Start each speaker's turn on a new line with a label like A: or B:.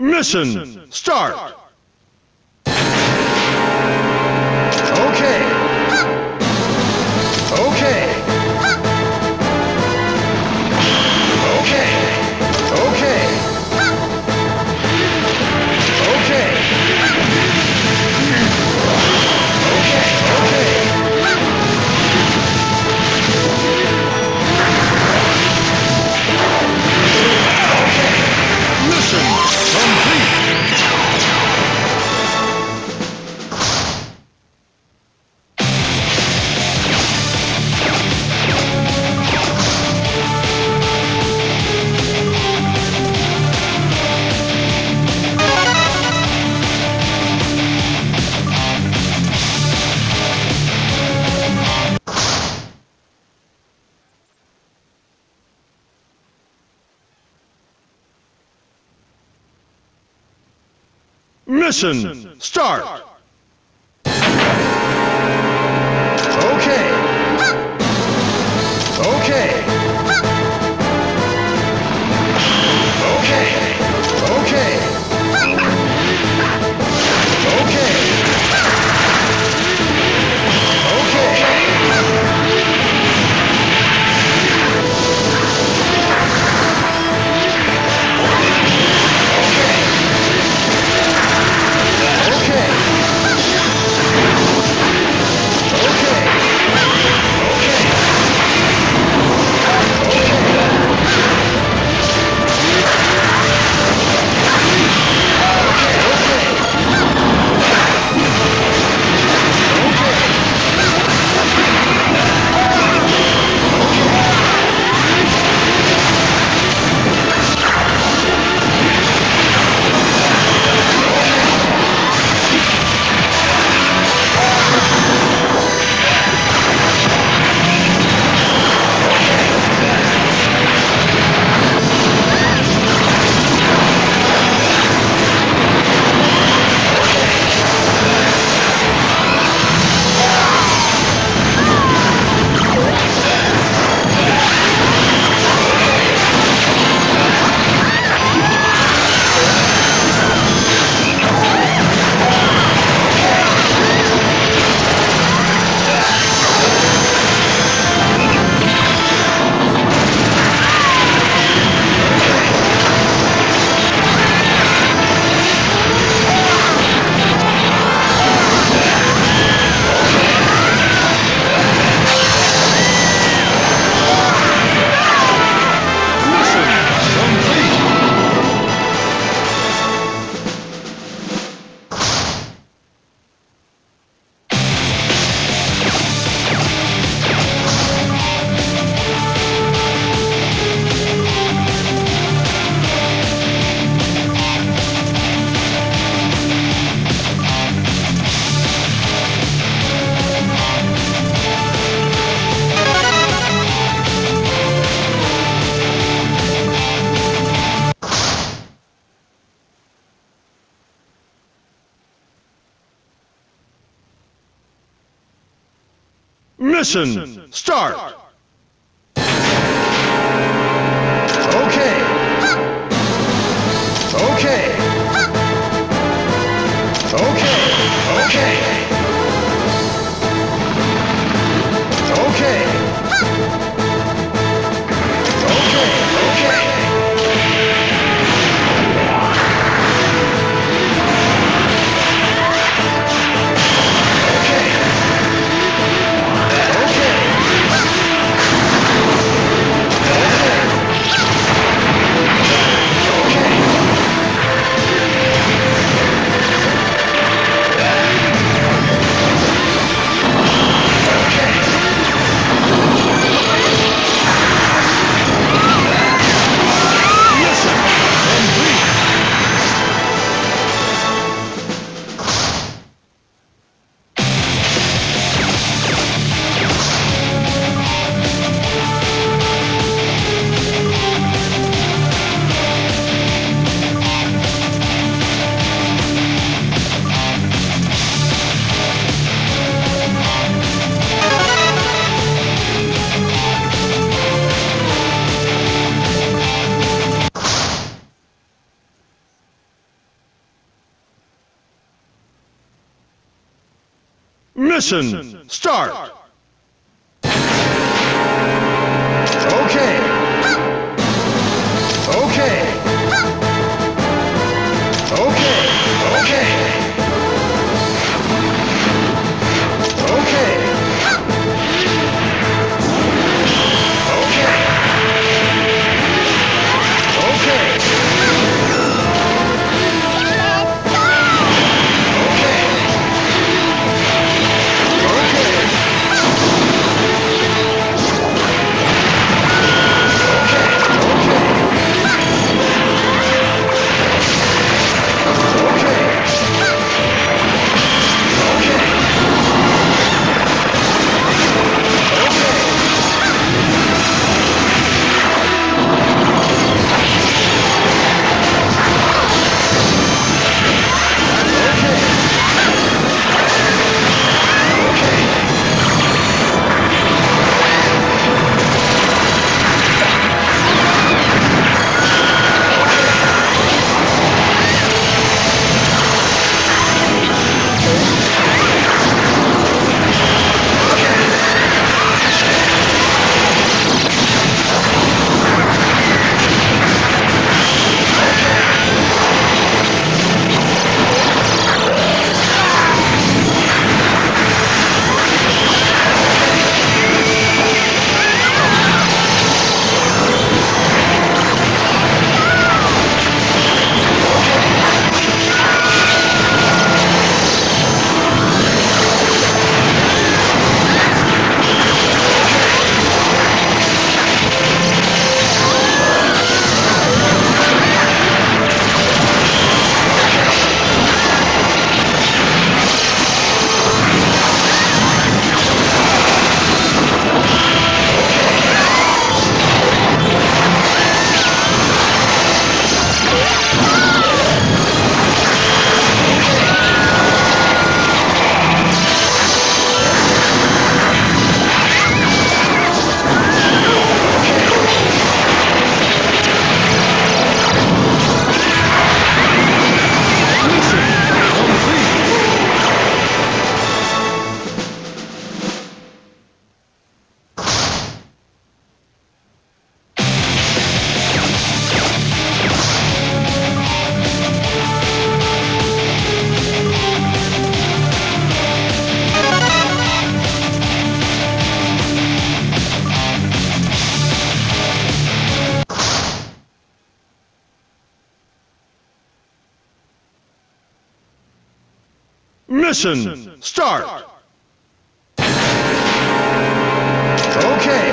A: Mission start. Mission start.
B: Okay.
A: Ignition, start!
B: Okay.
A: Mission start.
B: Okay. Okay. Okay.
A: Mission start.
B: Okay.